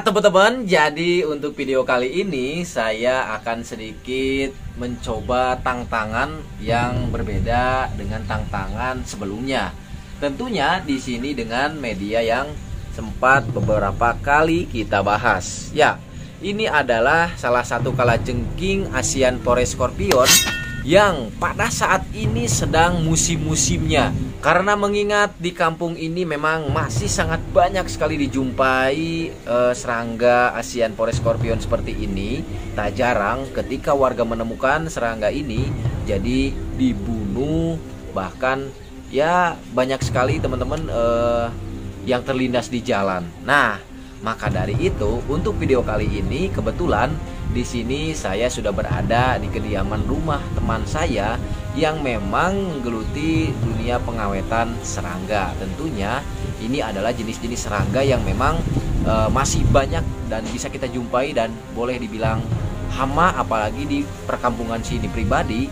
Nah, teman-teman, jadi untuk video kali ini saya akan sedikit mencoba tantangan yang berbeda dengan tantangan sebelumnya. Tentunya di sini dengan media yang sempat beberapa kali kita bahas. Ya, ini adalah salah satu kalajengking Asian Forest Scorpion yang pada saat ini sedang musim-musimnya karena mengingat di kampung ini memang masih sangat banyak sekali dijumpai eh, serangga Asian Forest Scorpion seperti ini. Tak jarang ketika warga menemukan serangga ini jadi dibunuh. Bahkan ya banyak sekali teman-teman eh, yang terlindas di jalan. Nah maka dari itu untuk video kali ini kebetulan di sini saya sudah berada di kediaman rumah teman saya yang memang menggeluti dunia pengawetan serangga. Tentunya ini adalah jenis-jenis serangga yang memang e, masih banyak dan bisa kita jumpai dan boleh dibilang hama apalagi di perkampungan sini pribadi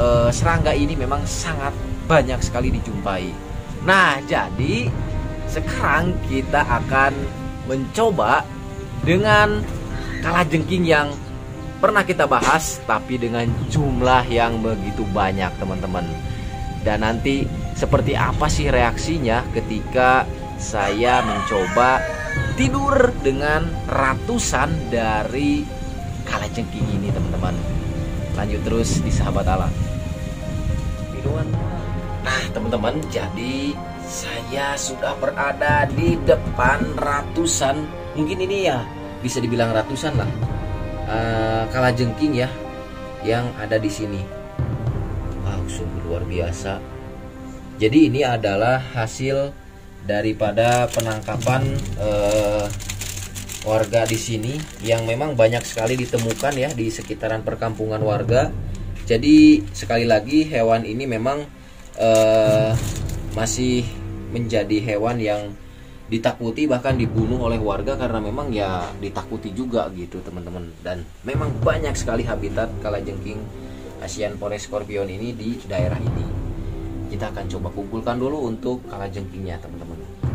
e, serangga ini memang sangat banyak sekali dijumpai. Nah, jadi sekarang kita akan mencoba dengan kalajengking yang pernah kita bahas tapi dengan jumlah yang begitu banyak teman-teman. Dan nanti seperti apa sih reaksinya ketika saya mencoba tidur dengan ratusan dari kalajengking ini teman-teman? Lanjut terus di sahabat alam. Nah teman-teman jadi saya sudah berada di depan ratusan mungkin ini ya bisa dibilang ratusan lah uh, kalajengking ya yang ada di sini. Wow, sungguh luar biasa. Jadi ini adalah hasil daripada penangkapan uh, warga di sini yang memang banyak sekali ditemukan ya di sekitaran perkampungan warga. Jadi sekali lagi hewan ini memang uh, masih menjadi hewan yang ditakuti bahkan dibunuh oleh warga karena memang ya ditakuti juga gitu teman-teman. Dan memang banyak sekali habitat kalajengking Asian Forest Scorpion ini di daerah ini. Kita akan coba kumpulkan dulu untuk kalajengkingnya teman-teman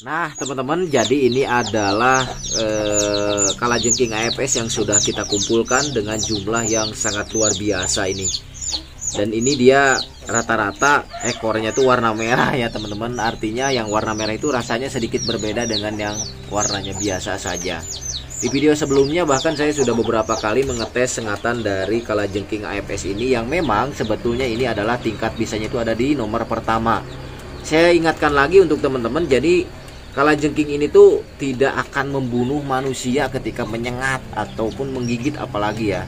Nah, teman-teman, jadi ini adalah eh, kalajengking AFS yang sudah kita kumpulkan dengan jumlah yang sangat luar biasa ini. Dan ini dia rata-rata ekornya tuh warna merah ya, teman-teman. Artinya yang warna merah itu rasanya sedikit berbeda dengan yang warnanya biasa saja. Di video sebelumnya bahkan saya sudah beberapa kali mengetes sengatan dari kalajengking AFS ini yang memang sebetulnya ini adalah tingkat bisanya itu ada di nomor pertama. Saya ingatkan lagi untuk teman-teman jadi Kala jengking ini tuh tidak akan membunuh manusia ketika menyengat ataupun menggigit apalagi ya.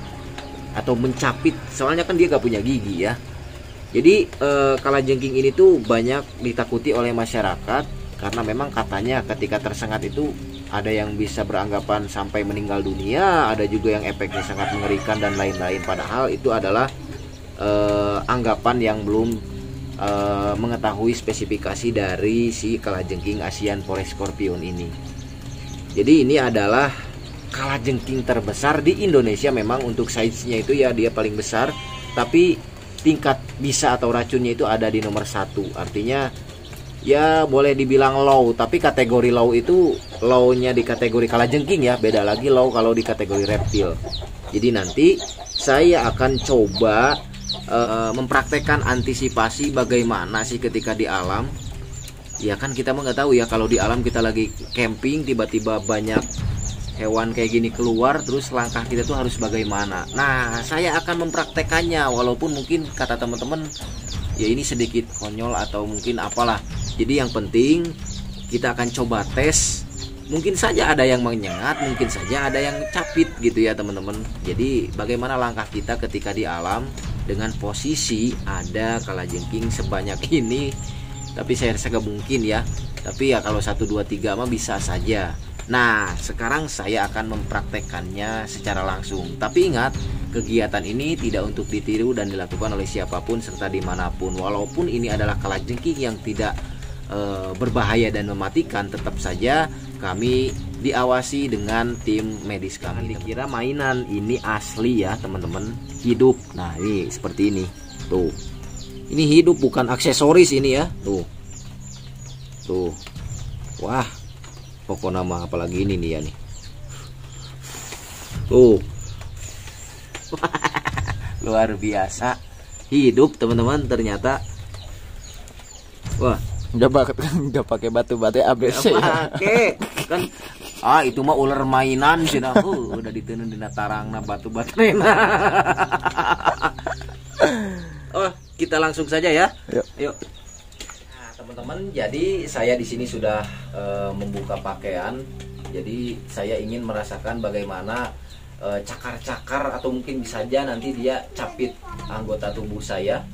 Atau mencapit. Soalnya kan dia gak punya gigi ya. Jadi e, kala jengking ini tuh banyak ditakuti oleh masyarakat karena memang katanya ketika tersengat itu ada yang bisa beranggapan sampai meninggal dunia ada juga yang efeknya sangat mengerikan dan lain-lain. Padahal itu adalah e, anggapan yang belum uh, mengetahui spesifikasi dari si kalajengking Asian Forest Scorpion ini. Jadi ini adalah kalajengking terbesar di Indonesia memang untuk size-nya itu ya dia paling besar, tapi tingkat bisa atau racunnya itu ada di nomor satu. Artinya ya boleh dibilang low, tapi kategori low itu low-nya di kategori kalajengking ya, beda lagi low kalau di kategori reptil. Jadi nanti saya akan coba uh, mempraktekkan antisipasi bagaimana sih ketika di alam? Ya kan kita nggak tahu ya kalau di alam kita lagi camping tiba-tiba banyak hewan kayak gini keluar terus langkah kita tuh harus bagaimana? Nah saya akan mempraktekannya walaupun mungkin kata teman-teman ya ini sedikit konyol atau mungkin apalah. Jadi yang penting kita akan coba tes. Mungkin saja ada yang menyengat mungkin saja ada yang capit gitu ya teman-teman. Jadi bagaimana langkah kita ketika di alam dengan posisi ada kalajengking sebanyak ini tapi saya rasa gak mungkin ya tapi ya kalau 1 2 3 mah bisa saja Nah, sekarang saya akan mempraktekkannya secara langsung. Tapi ingat, kegiatan ini tidak untuk ditiru dan dilakukan oleh siapa pun serta di mana pun. Walaupun ini adalah kalajengking yang tidak e, berbahaya dan mematikan, tetap saja kami diawasi dengan tim medis kami. Dikira mainan ini asli ya teman-teman, hidup. Nah ini seperti ini, tuh. Ini hidup bukan aksesoris ini ya, tuh. Tuh, wah, pokok nama apalagi ini nih ya nih. Tuh, luar biasa, hidup teman-teman ternyata. Wah, udah pakai udah pakai batu batu ABC pakai kan ah itu mah ular mainan sih nah. Uh, udah ditenun di tarang nah batu batu oh kita langsung saja ya. Yuk, yuk. nah teman-teman jadi saya di sini sudah uh, membuka pakaian. Jadi saya ingin merasakan bagaimana eh, cakar-cakar uh, atau mungkin bisa saja nanti dia capit anggota tubuh saya.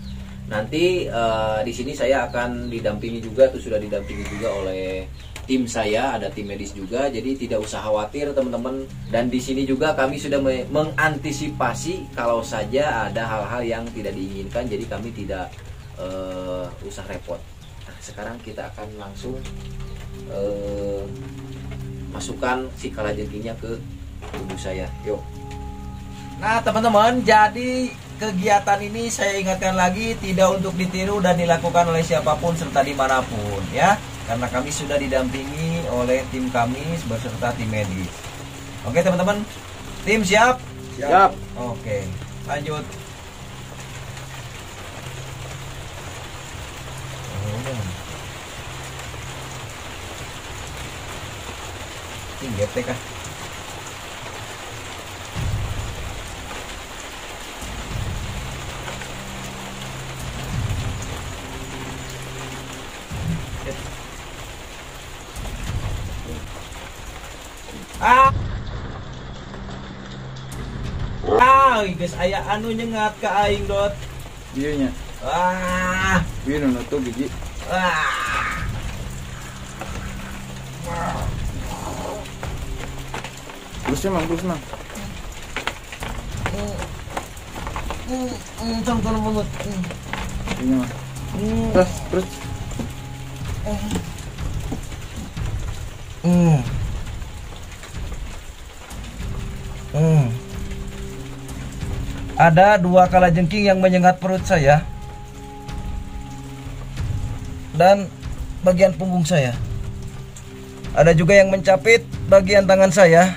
Nanti uh, di sini saya akan didampingi juga tuh sudah didampingi juga oleh tim saya, ada tim medis juga. Jadi tidak usah khawatir teman-teman. Dan di sini juga kami sudah mengantisipasi kalau saja ada hal-hal yang tidak diinginkan. Jadi kami tidak uh, usah repot. Nah, sekarang kita akan langsung uh, masukkan si kalajengkingnya ke tubuh saya. Yuk. Nah, teman-teman, jadi kegiatan ini saya ingatkan lagi tidak untuk ditiru dan dilakukan oleh siapa pun serta di mana pun ya karena kami sudah didampingi oleh tim kami beserta tim medis. Oke teman-teman? Tim siap? Siap. Oke lanjut. Tinggi kah Ah. Ah, guys, aya anu nyengat ke aing dot. Iya nya. Ah. Iya nu tuh gigi. Ah. Terus emang, terus hmm, hmm kalau mulut. Ini mah. Terus, terus. Hmm. Ada dua kala jengking yang menyengat perut saya dan bagian punggung saya. Ada juga yang mencapit bagian tangan saya.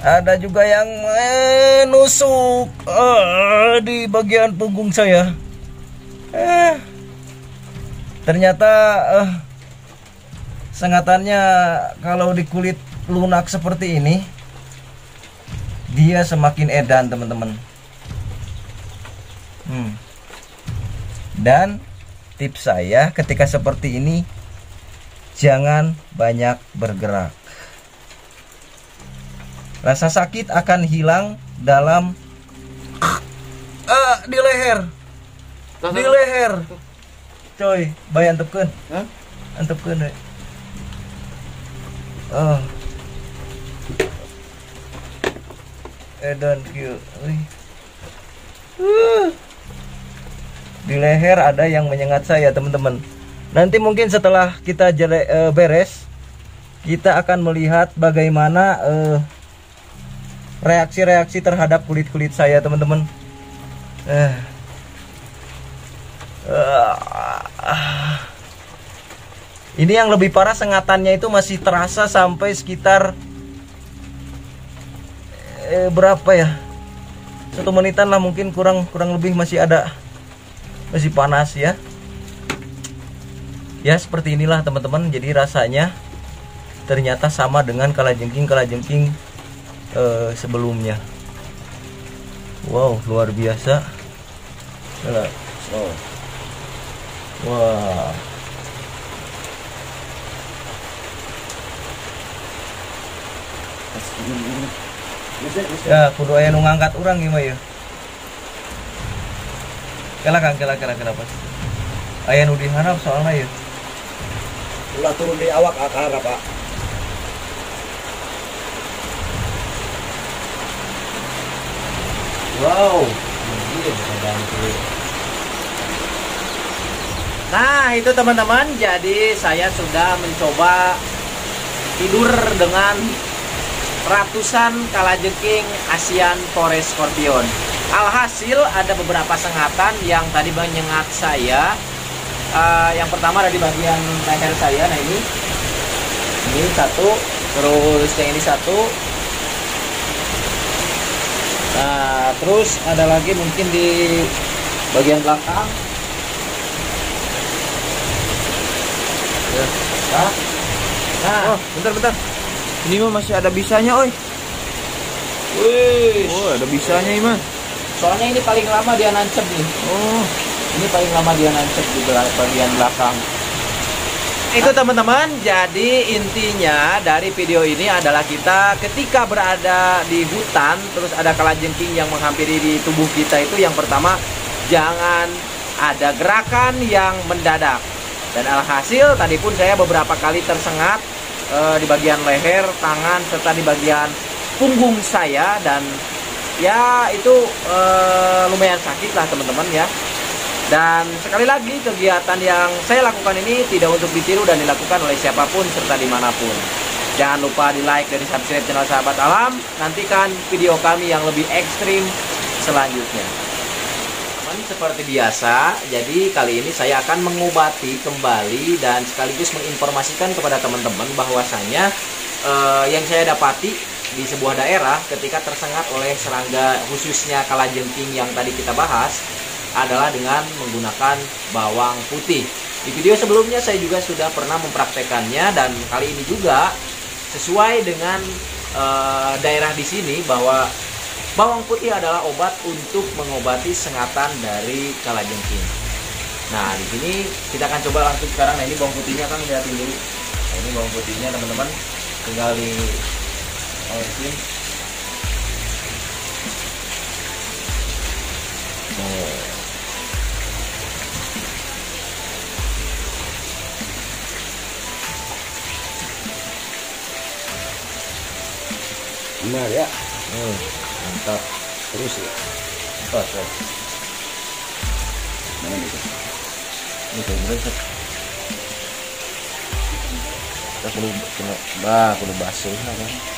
Ada juga yang eh, nusuk eh, di bagian punggung saya. Eh, ternyata eh, sengatannya kalau di kulit lunak seperti ini, dia semakin edan teman-teman. Hmm. Dan tips saya ketika seperti ini jangan banyak bergerak. Rasa sakit akan hilang dalam Ah, di leher. Di leher. Coy, bayi antepkeun. Hah? Antepkeun we. Oh. Edan kieu. Euy. Uh. Di leher ada yang menyengat saya, teman-teman. Nanti mungkin setelah kita jere, eh, beres, kita akan melihat bagaimana eh, reaksi-reaksi terhadap kulit-kulit saya teman-teman eh. Ah. ini yang lebih parah sengatannya itu masih terasa sampai sekitar eh, berapa ya satu menitan lah mungkin kurang kurang lebih masih ada masih panas ya ya seperti inilah teman-teman jadi rasanya ternyata sama dengan kalajengking kalajengking eh, sebelumnya. Wow, luar biasa. Oh. Wah. Ya, kudu aya nu ngangkat urang gimana ya? Kela kang, kela kela kela pas. Aya nu diharap soalnya ya. Ulah turun di awak akar pak. Wow. Nah, itu teman-teman. Jadi saya sudah mencoba tidur dengan ratusan kalajengking Asian Forest Scorpion. Alhasil ada beberapa sengatan yang tadi menyengat saya. Eh, yang pertama ada di bagian leher saya. Nah ini, ini satu. Terus yang ini satu. Nah, terus ada lagi mungkin di bagian belakang. Nah, nah Oh, bentar bentar. Ini mah masih ada bisanya, oi. wih. Oh, ada bisanya, Iman. Soalnya ini paling lama dia nancep nih. Oh. Ini paling lama dia nancep di bagian belakang. Itu teman-teman, jadi intinya dari video ini adalah kita ketika berada di hutan terus ada kalajengking yang menghampiri di tubuh kita itu yang pertama jangan ada gerakan yang mendadak. Dan alhasil tadi pun saya beberapa kali tersengat eh, di bagian leher, tangan serta di bagian punggung saya dan ya itu eh, lumayan sakit lah teman-teman ya. Dan sekali lagi kegiatan yang saya lakukan ini tidak untuk ditiru dan dilakukan oleh siapa pun serta di mana pun. Jangan lupa di like dan di subscribe channel Sahabat Alam. Nantikan video kami yang lebih ekstrim selanjutnya. Teman seperti biasa, jadi kali ini saya akan mengobati kembali dan sekaligus menginformasikan kepada teman-teman bahwasanya eh, yang saya dapati di sebuah daerah ketika tersengat oleh serangga khususnya kalajengking yang tadi kita bahas adalah dengan menggunakan bawang putih. Di video sebelumnya saya juga sudah pernah mempraktekannya dan kali ini juga sesuai dengan eh, daerah di sini bahwa bawang putih adalah obat untuk mengobati sengatan dari kalajengking. Nah, di sini kita akan coba langsung sekarang. Nah, ini bawang putihnya kan lihatin dulu. Nah, ini bawang putihnya teman-teman. Tinggal di olesin. Oh. Benar ya. Hmm, mantap. Terus ya. Pas, pas. Mana gitu. Ini kayak Sob? Kita perlu kena bah, perlu basuh kan.